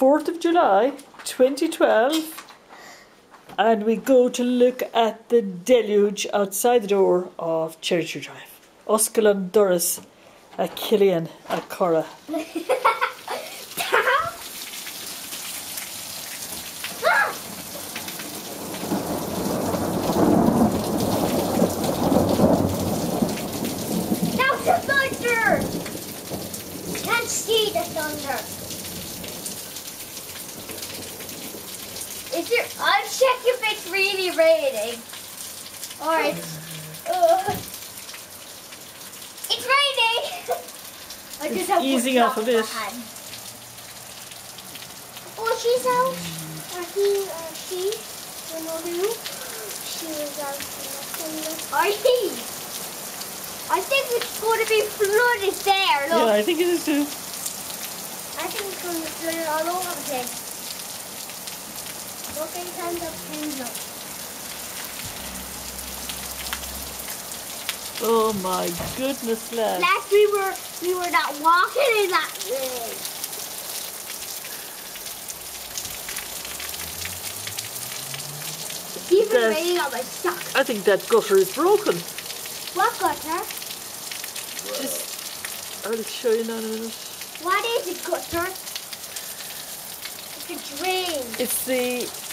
4th of July 2012 and we go to look at the deluge outside the door of Cherry Tree Drive. Oscalan Doris a Killian a thunder! Can't see the thunder. Is there? I'll check if it's really raining. Alright. Uh, it's raining! I It's just have easing off of this. in my bit. hand. Oh, she's out. Or he, or she. You know who? She was out thunder. He. I think it's going to be flooded there. Look. Yeah, I think it is too. I think it's going to be flooded all over the place. Look in of Kendall. Oh my goodness, lad. Last we were we were not walking in that rain. It's even raining on my socks. I think that gutter is broken. What gutter? Just, I'll show you now in a minute. What is a gutter? It's a drain. It's the